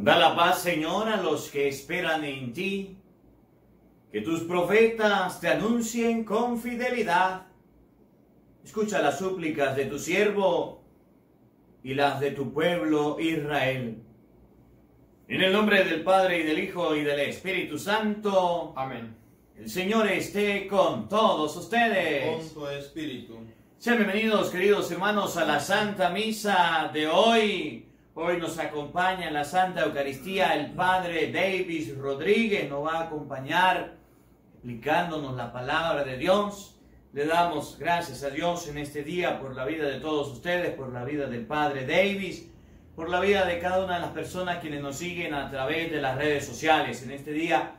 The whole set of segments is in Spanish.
Da la paz, Señor, a los que esperan en ti. Que tus profetas te anuncien con fidelidad. Escucha las súplicas de tu siervo y las de tu pueblo Israel. En el nombre del Padre y del Hijo y del Espíritu Santo. Amén. El Señor esté con todos ustedes. Con tu espíritu. Sean bienvenidos, queridos hermanos, a la Santa Misa de hoy. Hoy nos acompaña en la Santa Eucaristía el Padre Davis Rodríguez. Nos va a acompañar explicándonos la palabra de Dios. Le damos gracias a Dios en este día por la vida de todos ustedes, por la vida del Padre Davis, por la vida de cada una de las personas quienes nos siguen a través de las redes sociales. En este día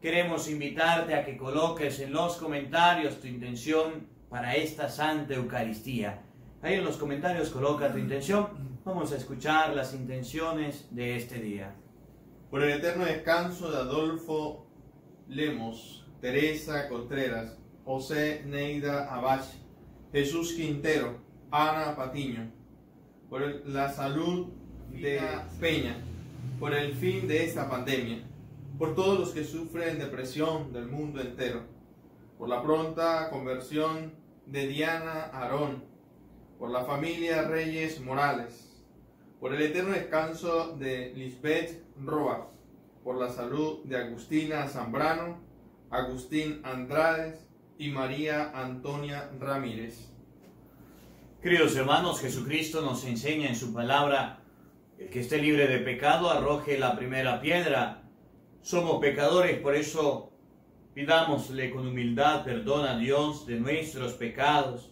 queremos invitarte a que coloques en los comentarios tu intención para esta Santa Eucaristía. Ahí en los comentarios coloca tu intención. Vamos a escuchar las intenciones de este día. Por el eterno descanso de Adolfo Lemos, Teresa Contreras, José Neida Abach, Jesús Quintero, Ana Patiño. Por el- la salud de Peña. Por el fin de esta pandemia. Por todos los que sufren depresión del mundo entero. Por la pronta conversión de Diana Arón. Por la familia Reyes Morales por el eterno descanso de Lisbeth Roa, por la salud de Agustina Zambrano, Agustín Andrades y María Antonia Ramírez. Queridos hermanos, Jesucristo nos enseña en su palabra, el que esté libre de pecado arroje la primera piedra. Somos pecadores, por eso pidámosle con humildad perdón a Dios de nuestros pecados,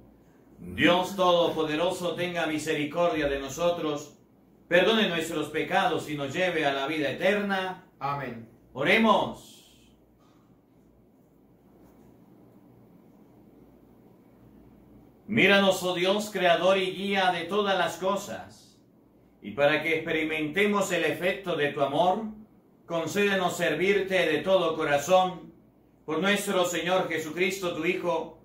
Dios Todopoderoso tenga misericordia de nosotros, perdone nuestros pecados y nos lleve a la vida eterna. Amén. Oremos. Míranos, oh Dios, creador y guía de todas las cosas, y para que experimentemos el efecto de tu amor, concédenos servirte de todo corazón, por nuestro Señor Jesucristo, tu Hijo,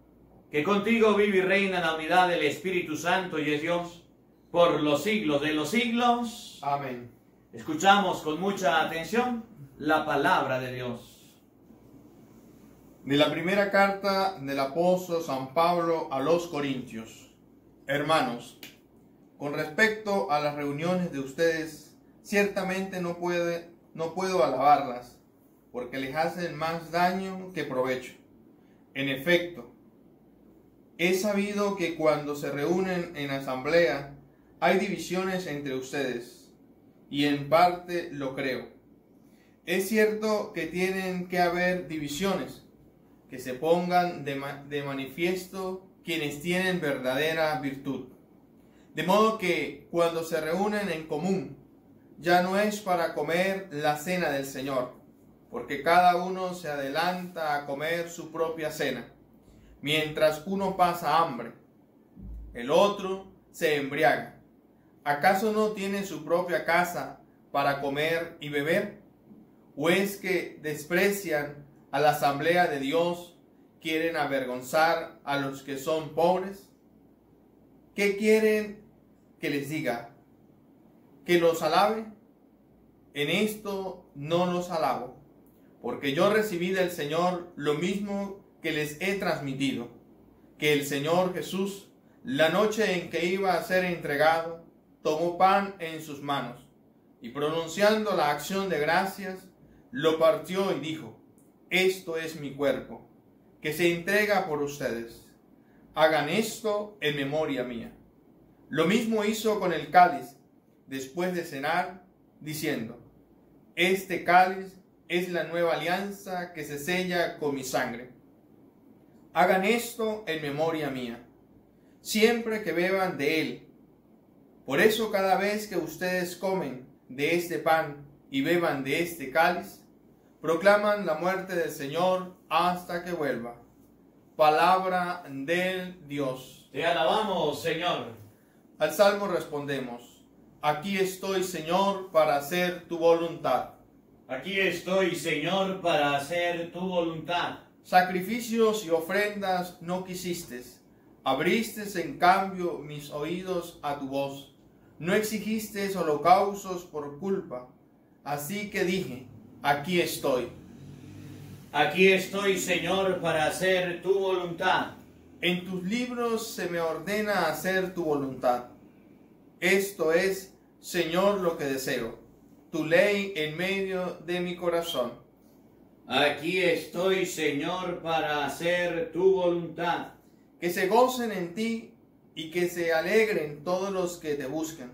que contigo vive y reina la unidad del Espíritu Santo y es Dios, por los siglos de los siglos. Amén. Escuchamos con mucha atención la palabra de Dios. De la primera carta del apóstol San Pablo a los Corintios. Hermanos, con respecto a las reuniones de ustedes, ciertamente no, puede, no puedo alabarlas, porque les hacen más daño que provecho. En efecto, he sabido que cuando se reúnen en asamblea hay divisiones entre ustedes, y en parte lo creo. Es cierto que tienen que haber divisiones, que se pongan de, de manifiesto quienes tienen verdadera virtud. De modo que cuando se reúnen en común, ya no es para comer la cena del Señor, porque cada uno se adelanta a comer su propia cena, mientras uno pasa hambre, el otro se embriaga. ¿Acaso no tiene su propia casa para comer y beber? ¿O es que desprecian a la asamblea de Dios, quieren avergonzar a los que son pobres? ¿Qué quieren que les diga? ¿Que los alabe? En esto no los alabo, porque yo recibí del Señor lo mismo que les he transmitido, que el Señor Jesús, la noche en que iba a ser entregado, tomó pan en sus manos, y pronunciando la acción de gracias, lo partió y dijo, esto es mi cuerpo, que se entrega por ustedes. Hagan esto en memoria mía. Lo mismo hizo con el cáliz, después de cenar, diciendo, Este cáliz es la nueva alianza que se sella con mi sangre. Hagan esto en memoria mía, siempre que beban de él. Por eso cada vez que ustedes comen de este pan y beban de este cáliz, proclaman la muerte del Señor hasta que vuelva. Palabra del Dios. Te alabamos, Señor. Al salmo respondemos, aquí estoy, Señor, para hacer tu voluntad. Aquí estoy, Señor, para hacer tu voluntad. Sacrificios y ofrendas no quisiste, abriste en cambio mis oídos a tu voz. No exigiste holocaustos por culpa, así que dije, aquí estoy. Aquí estoy, Señor, para hacer tu voluntad. En tus libros se me ordena hacer tu voluntad. Esto es, Señor, lo que deseo, tu ley en medio de mi corazón. Aquí estoy, Señor, para hacer tu voluntad. Que se gocen en ti y que se alegren todos los que te buscan.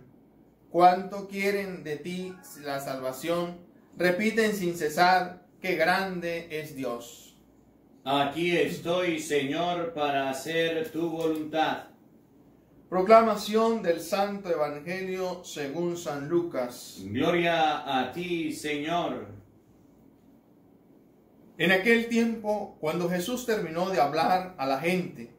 Cuánto quieren de ti la salvación, repiten sin cesar, que grande es Dios. Aquí estoy, Señor, para hacer tu voluntad. Proclamación del Santo Evangelio según San Lucas. Gloria a ti, Señor. En aquel tiempo, cuando Jesús terminó de hablar a la gente,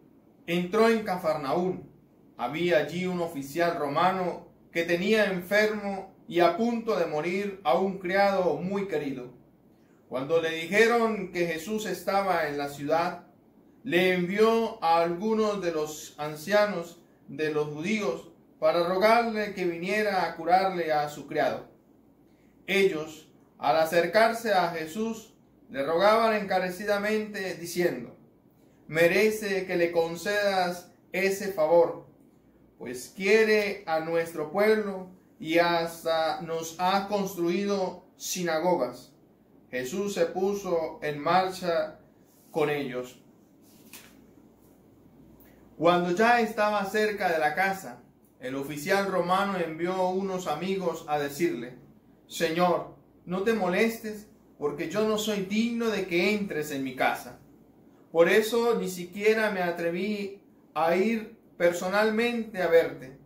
entró en Cafarnaún. Había allí un oficial romano que tenía enfermo y a punto de morir a un criado muy querido. Cuando le dijeron que Jesús estaba en la ciudad, le envió a algunos de los ancianos de los judíos para rogarle que viniera a curarle a su criado. Ellos, al acercarse a Jesús, le rogaban encarecidamente diciendo, merece que le concedas ese favor, pues quiere a nuestro pueblo y hasta nos ha construido sinagogas. Jesús se puso en marcha con ellos. Cuando ya estaba cerca de la casa, el oficial romano envió unos amigos a decirle, Señor, no te molestes, porque yo no soy digno de que entres en mi casa. Por eso ni siquiera me atreví a ir personalmente a verte.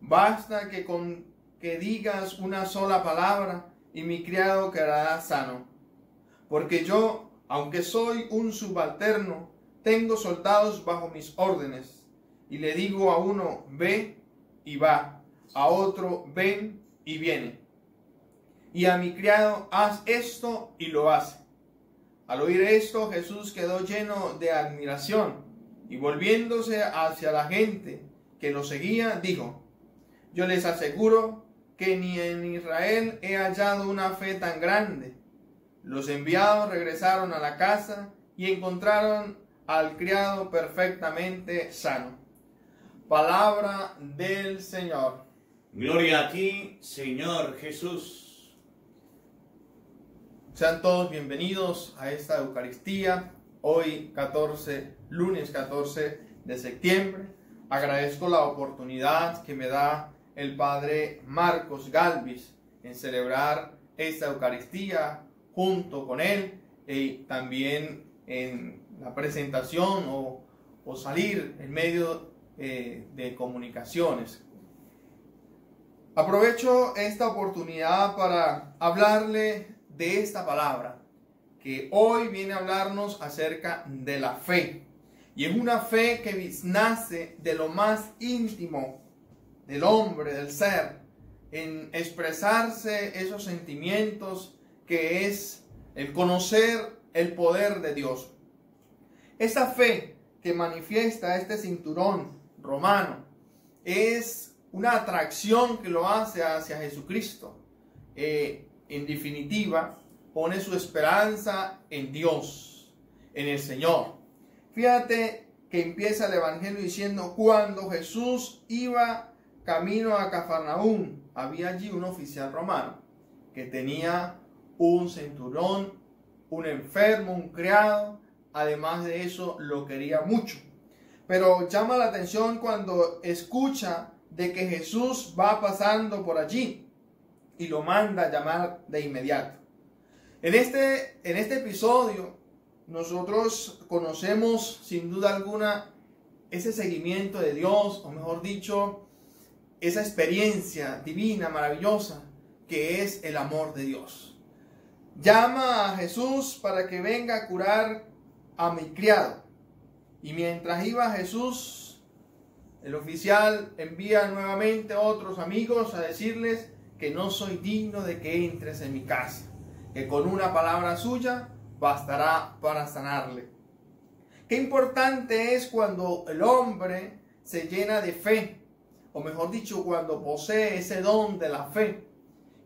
Basta que con que digas una sola palabra y mi criado quedará sano porque yo, aunque soy un subalterno, tengo soldados bajo mis órdenes, y le digo a uno, ve y va, a otro, ven y viene. Y a mi criado, haz esto y lo hace. Al oír esto, Jesús quedó lleno de admiración, y volviéndose hacia la gente que lo seguía, dijo, yo les aseguro que ni en Israel he hallado una fe tan grande los enviados regresaron a la casa y encontraron al criado perfectamente sano. Palabra del Señor. Gloria a ti, Señor Jesús. Sean todos bienvenidos a esta Eucaristía. Hoy 14, lunes 14 de septiembre. Agradezco la oportunidad que me da el Padre Marcos Galvis en celebrar esta Eucaristía junto con él y también en la presentación o, salir en medio eh, de comunicaciones. Aprovecho esta oportunidad para hablarle de esta palabra que hoy viene a hablarnos acerca de la fe. Y es una fe que nace de lo más íntimo del hombre, del ser, en expresarse esos sentimientos que es el conocer el poder de Dios. Esa fe que manifiesta este cinturón romano es una atracción que lo hace hacia Jesucristo. Eh, en definitiva, pone su esperanza en Dios, en el Señor. Fíjate que empieza el Evangelio diciendo, cuando Jesús iba camino a Cafarnaún, había allí un oficial romano que tenía un centurón, un enfermo, un criado. Además de eso, lo quería mucho. Pero llama la atención cuando escucha de que Jesús va pasando por allí y lo manda a llamar de inmediato. En este, en este episodio, nosotros conocemos sin duda alguna ese seguimiento de Dios, o mejor dicho, esa experiencia divina, maravillosa, que es el amor de Dios. Llama a Jesús para que venga a curar a mi criado. Y mientras iba Jesús, el oficial envía nuevamente a otros amigos a decirles que no soy digno de que entres en mi casa, que con una palabra suya bastará para sanarle. Qué importante es cuando el hombre se llena de fe, o mejor dicho, cuando posee ese don de la fe,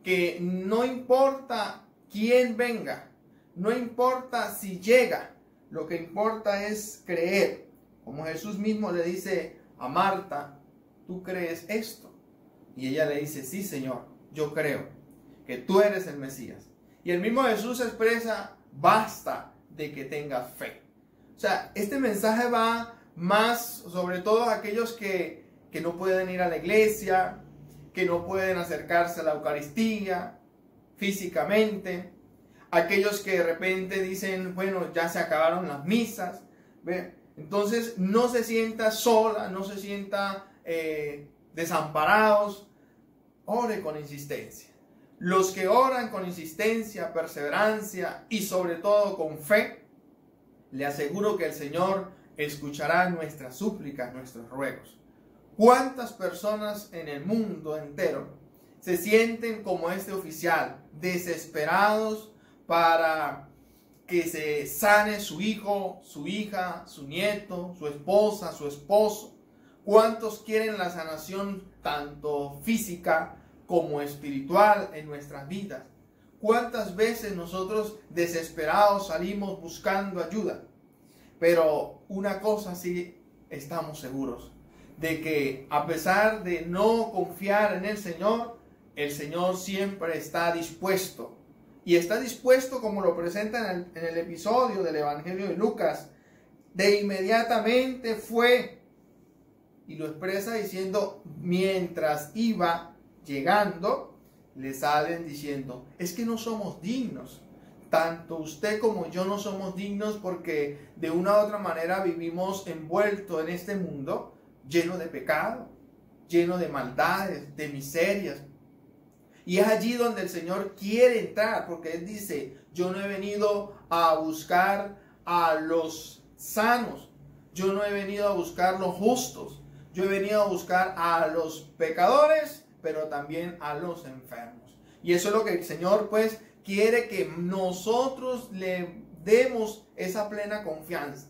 que no importa quién venga, no importa si llega, lo que importa es creer. Como Jesús mismo le dice a Marta, ¿tú crees esto? Y ella le dice, sí Señor, yo creo que tú eres el Mesías. Y el mismo Jesús expresa, basta de que tengas fe. O sea, este mensaje va más sobre todo a aquellos que, que no pueden ir a la iglesia, que no pueden acercarse a la Eucaristía físicamente, aquellos que de repente dicen, bueno, ya se acabaron las misas, entonces no se sienta sola, no se sienta eh, desamparados, ore con insistencia. Los que oran con insistencia, perseverancia y sobre todo con fe, le aseguro que el Señor escuchará nuestras súplicas, nuestros ruegos. ¿Cuántas personas en el mundo entero se sienten como este oficial, desesperados para que se sane su hijo, su hija, su nieto, su esposa, su esposo? ¿Cuántos quieren la sanación tanto física como espiritual en nuestras vidas? ¿Cuántas veces nosotros desesperados salimos buscando ayuda? Pero una cosa sí estamos seguros, de que a pesar de no confiar en el Señor, el Señor siempre está dispuesto. Y está dispuesto, como lo presenta en el, episodio del Evangelio de Lucas, de inmediatamente fue y lo expresa diciendo, mientras iba llegando, le salen diciendo, es que no somos dignos. Tanto usted como yo no somos dignos porque de una u otra manera vivimos envueltos en este mundo lleno de pecado, lleno de maldades, de miserias. Y es allí donde el Señor quiere entrar, porque Él dice, yo no he venido a buscar a los sanos, yo no he venido a buscar los justos, yo he venido a buscar a los pecadores, pero también a los enfermos. Y eso es lo que el Señor pues quiere que nosotros le demos esa plena confianza.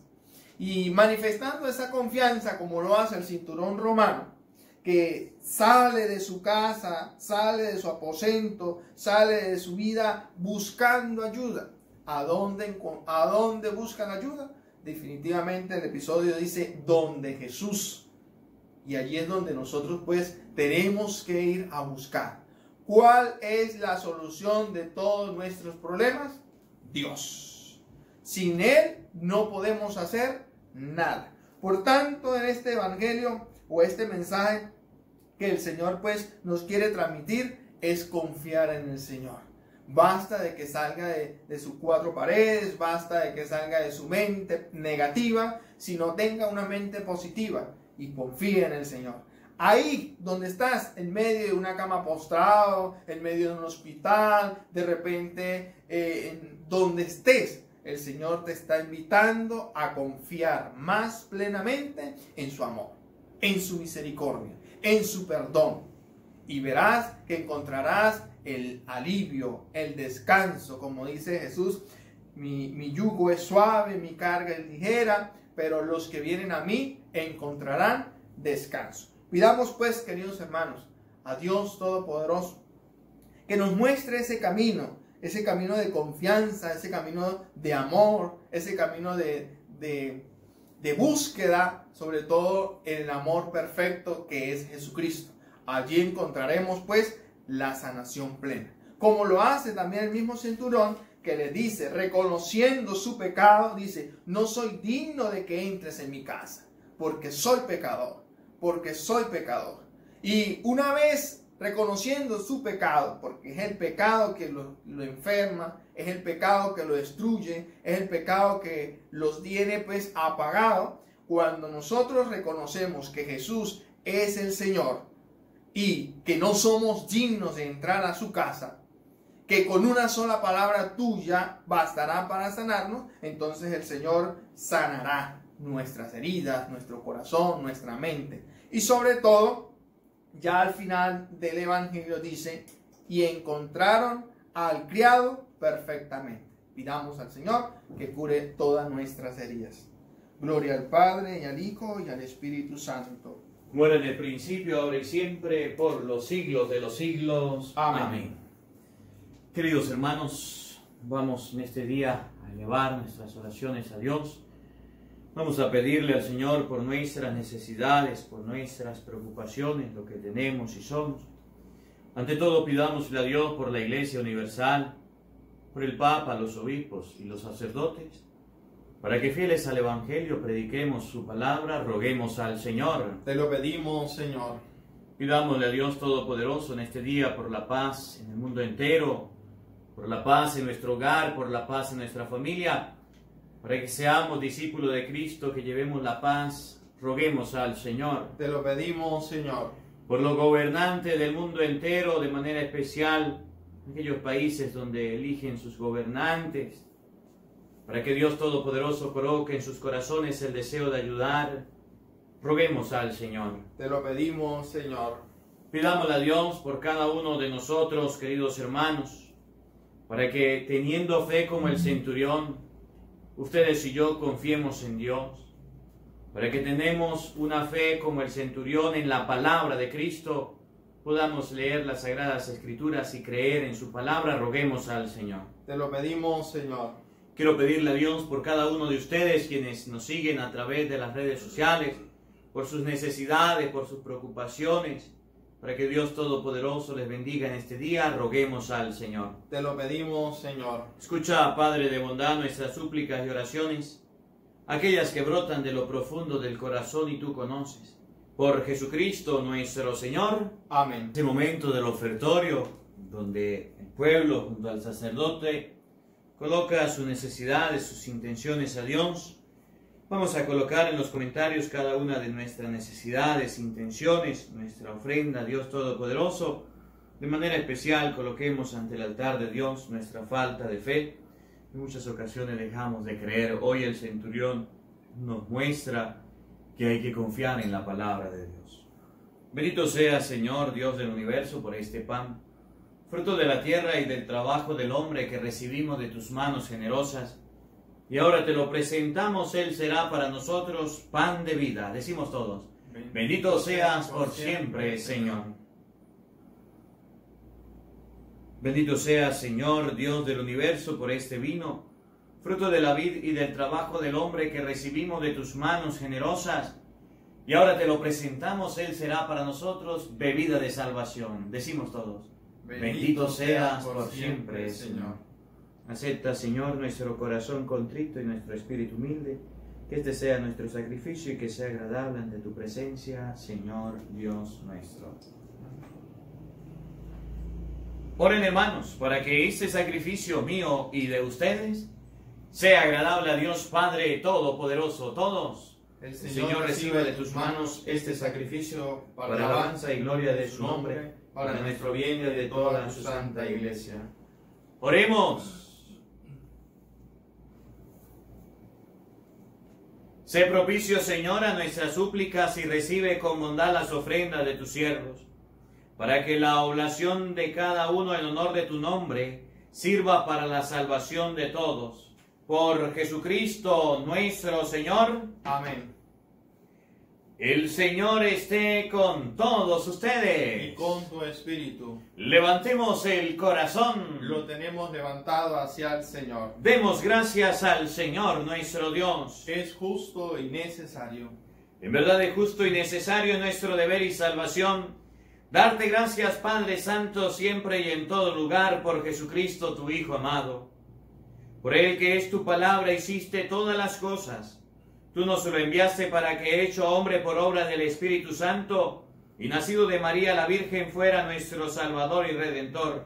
Y manifestando esa confianza como lo hace el cinturón romano, que sale de su casa, sale de su aposento, sale de su vida buscando ayuda. ¿A dónde, a dónde buscan ayuda? Definitivamente el episodio dice, donde Jesús. Y allí es donde nosotros pues tenemos que ir a buscar. ¿Cuál es la solución de todos nuestros problemas? Dios. Sin Él no podemos hacer nada. Por tanto, en este Evangelio o este mensaje que el Señor pues nos quiere transmitir es confiar en el Señor. Basta de que salga de, sus cuatro paredes, basta de que salga de su mente negativa, sino tenga una mente positiva y confíe en el Señor. Ahí donde estás, en medio de una cama postrado, en medio de un hospital, de repente, eh, donde estés, el Señor te está invitando a confiar más plenamente en su amor, en su misericordia, en su perdón. Y verás que encontrarás el alivio, el descanso, como dice Jesús, mi, mi yugo es suave, mi carga es ligera, pero los que vienen a mí encontrarán descanso. Pidamos pues, queridos hermanos, a Dios Todopoderoso, que nos muestre ese camino, ese camino de confianza, ese camino de amor, ese camino de, de, búsqueda, sobre todo en el amor perfecto que es Jesucristo. Allí encontraremos pues la sanación plena. Como lo hace también el mismo centurión que le dice, reconociendo su pecado, dice, no soy digno de que entres en mi casa, porque soy pecador porque soy pecador. Y una vez reconociendo su pecado, porque es el pecado que lo, enferma, es el pecado que lo destruye, es el pecado que los tiene pues apagado, cuando nosotros reconocemos que Jesús es el Señor, y que no somos dignos de entrar a su casa, que con una sola palabra tuya bastará para sanarnos, entonces el Señor sanará nuestras heridas, nuestro corazón, nuestra mente. Y sobre todo, ya al final del Evangelio dice, y encontraron al criado perfectamente. Pidamos al Señor que cure todas nuestras heridas. Gloria al Padre y al Hijo y al Espíritu Santo. Muere en el principio, ahora y siempre, por los siglos de los siglos. Amén. Amén. Queridos hermanos, vamos en este día a elevar nuestras oraciones a Dios. Vamos a pedirle al Señor por nuestras necesidades, por nuestras preocupaciones, lo que tenemos y somos. Ante todo, pidámosle a Dios por la Iglesia Universal, por el Papa, los obispos y los sacerdotes, para que fieles al Evangelio prediquemos su palabra, roguemos al Señor. Te lo pedimos, Señor. Pidámosle a Dios Todopoderoso en este día por la paz en el mundo entero, por la paz en nuestro hogar, por la paz en nuestra familia, para que seamos discípulos de Cristo, que llevemos la paz, roguemos al Señor. Te lo pedimos, Señor. Por los gobernantes del mundo entero, de manera especial, aquellos países donde eligen sus gobernantes, para que Dios Todopoderoso coloque en sus corazones el deseo de ayudar, roguemos al Señor. Te lo pedimos, Señor. Pidámosle a Dios por cada uno de nosotros, queridos hermanos, para que teniendo fe como el centurión, ustedes y yo confiemos en Dios, para que tenemos una fe como el centurión en la palabra de Cristo, podamos leer las sagradas escrituras y creer en su palabra, roguemos al Señor. Te lo pedimos, Señor. Quiero pedirle a Dios por cada uno de ustedes quienes nos siguen a través de las redes sociales, por sus necesidades, por sus preocupaciones, para que Dios Todopoderoso les bendiga en este día, roguemos al Señor. Te lo pedimos, Señor. Escucha, Padre de bondad, nuestras súplicas y oraciones, aquellas que brotan de lo profundo del corazón y tú conoces. Por Jesucristo nuestro Señor, Amén. este momento del ofertorio, donde el pueblo junto al sacerdote coloca sus necesidades, sus intenciones a Dios. Vamos a colocar en los comentarios cada una de nuestras necesidades, intenciones, nuestra ofrenda a Dios Todopoderoso. De manera especial coloquemos ante el altar de Dios nuestra falta de fe. En muchas ocasiones dejamos de creer. Hoy el centurión nos muestra que hay que confiar en la palabra de Dios. Bendito sea Señor Dios del universo por este pan fruto de la tierra y del trabajo del hombre que recibimos de tus manos generosas. Y ahora te lo presentamos, Él será para nosotros pan de vida. Decimos todos, bendito seas por siempre, Señor. Bendito seas, Señor, Dios del universo, por este vino, fruto de la vid y del trabajo del hombre que recibimos de tus manos generosas. Y ahora te lo presentamos, Él será para nosotros bebida de salvación. Decimos todos. Bendito seas por siempre, Señor. Acepta, Señor, nuestro corazón contrito y nuestro espíritu humilde, que este sea nuestro sacrificio y que sea agradable ante tu presencia, Señor Dios nuestro. Oren, hermanos, para que este sacrificio mío y de ustedes sea agradable a Dios Padre Todopoderoso. Todos, el Señor, recibe de tus manos este sacrificio para alabanza y gloria de su nombre para nuestro bien y de toda su santa iglesia. Oremos. Sé propicio, Señor, a nuestras súplicas y recibe con bondad las ofrendas de tus siervos, para que la oblación de cada uno en honor de tu nombre sirva para la salvación de todos. Por Jesucristo nuestro Señor. Amén. El Señor esté con todos ustedes. Y con tu espíritu. Levantemos el corazón. Lo tenemos levantado hacia el Señor. Demos gracias al Señor nuestro Dios. Es justo y necesario. En verdad es justo y necesario nuestro deber y salvación. Darte gracias, Padre Santo, siempre y en todo lugar, por Jesucristo, tu Hijo amado. Por el que es tu palabra hiciste todas las cosas Tú nos lo enviaste para que, hecho hombre por obra del Espíritu Santo y nacido de María la Virgen, fuera nuestro Salvador y Redentor.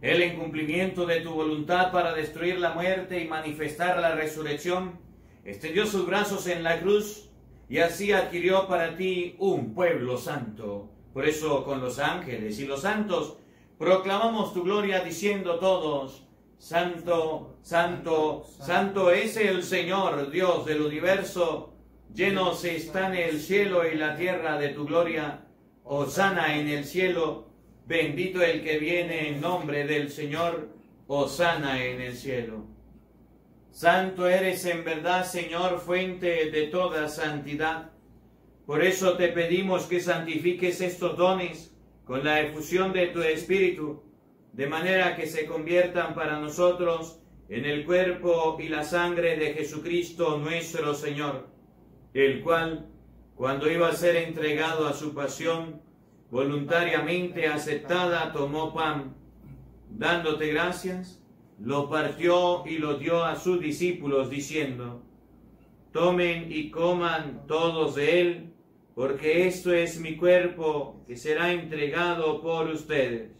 Él, en cumplimiento de tu voluntad para destruir la muerte y manifestar la resurrección, extendió sus brazos en la cruz y así adquirió para ti un pueblo santo. Por eso con los ángeles y los santos proclamamos tu gloria diciendo todos, Santo, Santo, Santo es el Señor, Dios del universo, llenos están el cielo y la tierra de tu gloria, Osana en el cielo, bendito el que viene en nombre del Señor, Osana en el cielo. Santo eres en verdad, Señor, fuente de toda santidad. Por eso te pedimos que santifiques estos dones con la efusión de tu Espíritu, de manera que se conviertan para nosotros en el cuerpo y la sangre de Jesucristo nuestro Señor, el cual, cuando iba a ser entregado a su pasión, voluntariamente aceptada, tomó pan, dándote gracias, lo partió y lo dio a sus discípulos, diciendo, Tomen y coman todos de él, porque esto es mi cuerpo que será entregado por ustedes.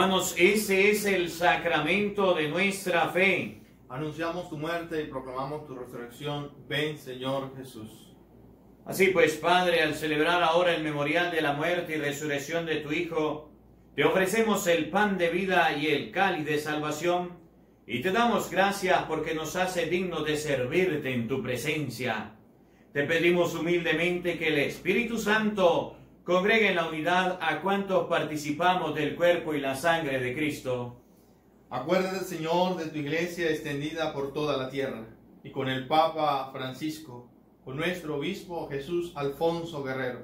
Hermanos, ese es el sacramento de nuestra fe. Anunciamos tu muerte y proclamamos tu resurrección. Ven, Señor Jesús. Así pues, Padre, al celebrar ahora el memorial de la muerte y resurrección de tu Hijo, te ofrecemos el pan de vida y el cáliz de salvación, y te damos gracias porque nos hace dignos de servirte en tu presencia. Te pedimos humildemente que el Espíritu Santo Congrega en la unidad a cuantos participamos del cuerpo y la sangre de Cristo. Acuérdate, Señor, de tu iglesia extendida por toda la tierra, y con el Papa Francisco, con nuestro obispo Jesús Alfonso Guerrero,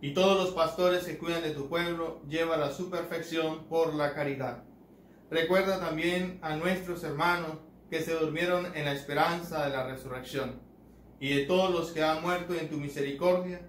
y todos los pastores que cuidan de tu pueblo, lleva a su perfección por la caridad. Recuerda también a nuestros hermanos que se durmieron en la esperanza de la resurrección, y de todos los que han muerto en tu misericordia,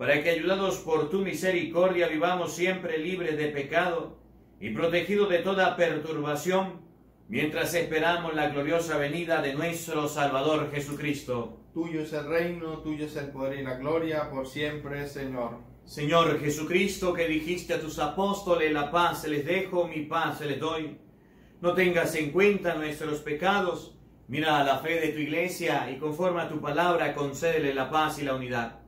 para que ayudados por tu misericordia vivamos siempre libres de pecado y protegidos de toda perturbación, mientras esperamos la gloriosa venida de nuestro Salvador Jesucristo. Tuyo es el reino, tuyo es el poder y la gloria por siempre, Señor. Señor Jesucristo, que dijiste a tus apóstoles, la paz se les dejo, mi paz se les doy. No tengas en cuenta nuestros pecados, mira a la fe de tu iglesia y conforme a tu palabra concédele la paz y la unidad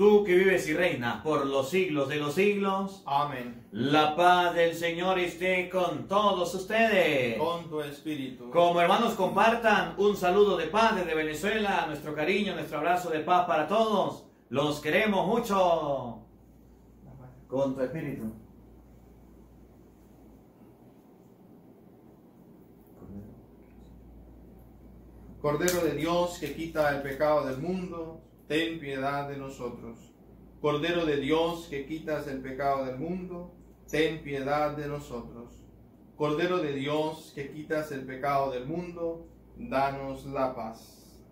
tú que vives y reinas por los siglos de los siglos. Amén. La paz del Señor esté con todos ustedes. Con tu espíritu. Como hermanos compartan un saludo de paz desde Venezuela, nuestro cariño, nuestro abrazo de paz para todos. Los queremos mucho. Con tu espíritu. Cordero de Dios que quita el pecado del mundo, ten piedad de nosotros. Cordero de Dios que quitas el pecado del mundo, ten piedad de nosotros. Cordero de Dios que quitas el pecado del mundo, danos la paz.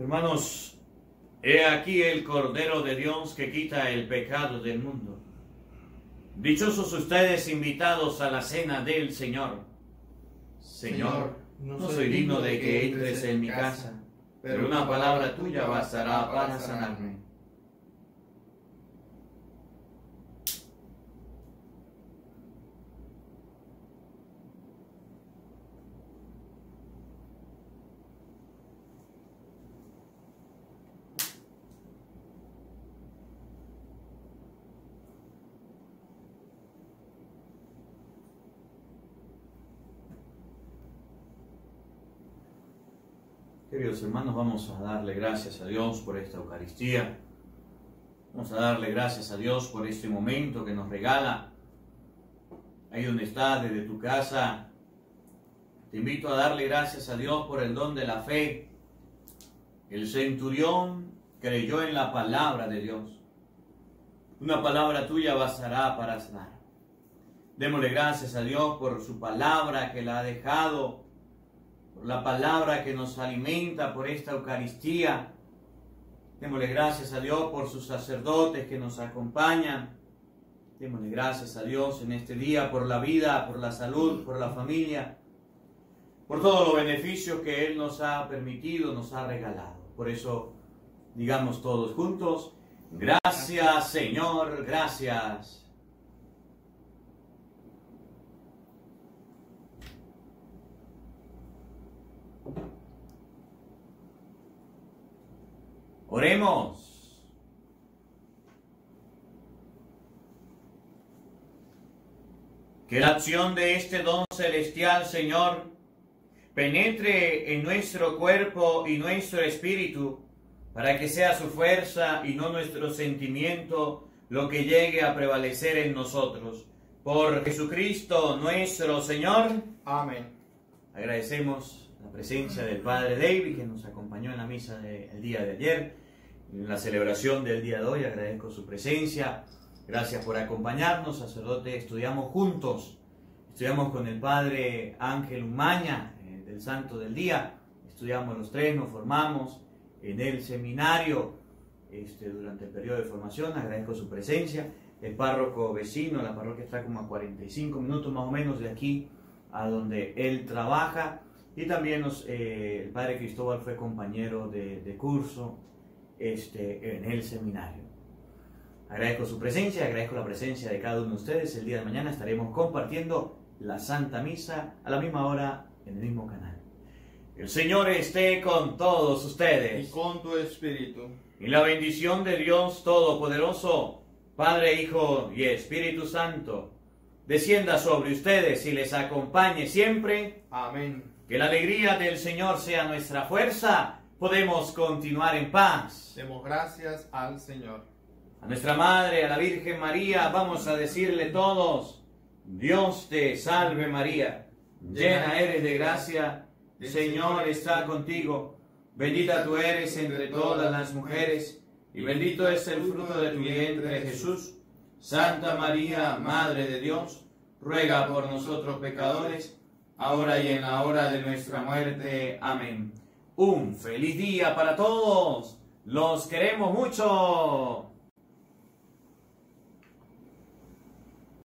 Hermanos, he aquí el Cordero de Dios que quita el pecado del mundo. Dichosos ustedes invitados a la cena del Señor. Señor, no soy digno de que entres en mi casa, pero una palabra tuya bastará para sanarme. Hermanos, vamos a darle gracias a Dios por esta Eucaristía. Vamos a darle gracias a Dios por este momento que nos regala. Ahí donde estás, desde tu casa, te invito a darle gracias a Dios por el don de la fe. El centurión creyó en la palabra de Dios. Una palabra tuya bastará para sanar. Démosle gracias a Dios por su palabra que la ha dejado por la palabra que nos alimenta, por esta Eucaristía. Démosle gracias a Dios por sus sacerdotes que nos acompañan. Démosle gracias a Dios en este día por la vida, por la salud, por la familia, por todos los beneficios que Él nos ha permitido, nos ha regalado. Por eso, digamos todos juntos, gracias Señor, gracias. Oremos. Que la acción de este don celestial, Señor, penetre en nuestro cuerpo y nuestro espíritu, para que sea su fuerza y no nuestro sentimiento lo que llegue a prevalecer en nosotros. Por Jesucristo nuestro Señor. Amén. Agradecemos la presencia del Padre David que nos acompañó en la misa del día de ayer, en la celebración del día de hoy. Agradezco su presencia. Gracias por acompañarnos, sacerdote. Estudiamos juntos. Estudiamos con el Padre Ángel Umaña eh, del Santo del Día. Estudiamos los tres, nos formamos en el seminario este, durante el periodo de formación. Agradezco su presencia. El párroco vecino, la parroquia está como a 45 minutos más o menos de aquí a donde él trabaja. Y también nos, eh, el padre Cristóbal fue compañero de, de, curso este, en el seminario. Agradezco su presencia, agradezco la presencia de cada uno de ustedes. El día de mañana estaremos compartiendo la Santa Misa a la misma hora en el mismo canal. El Señor esté con todos ustedes. Y con tu espíritu. Y la bendición de Dios Todopoderoso, Padre, Hijo y Espíritu Santo, descienda sobre ustedes y les acompañe siempre. Amén. Que la alegría del Señor sea nuestra fuerza. Podemos continuar en paz. Demos gracias al Señor. A nuestra Madre, a la Virgen María, vamos a decirle todos, Dios te salve María, llena eres de gracia, el Señor está contigo, bendita tú eres entre todas las mujeres, y bendito es el fruto de tu vientre Jesús. Santa María, Madre de Dios, ruega por nosotros pecadores, ahora y en la hora de nuestra muerte. Amén. Un feliz día para todos. Los queremos mucho.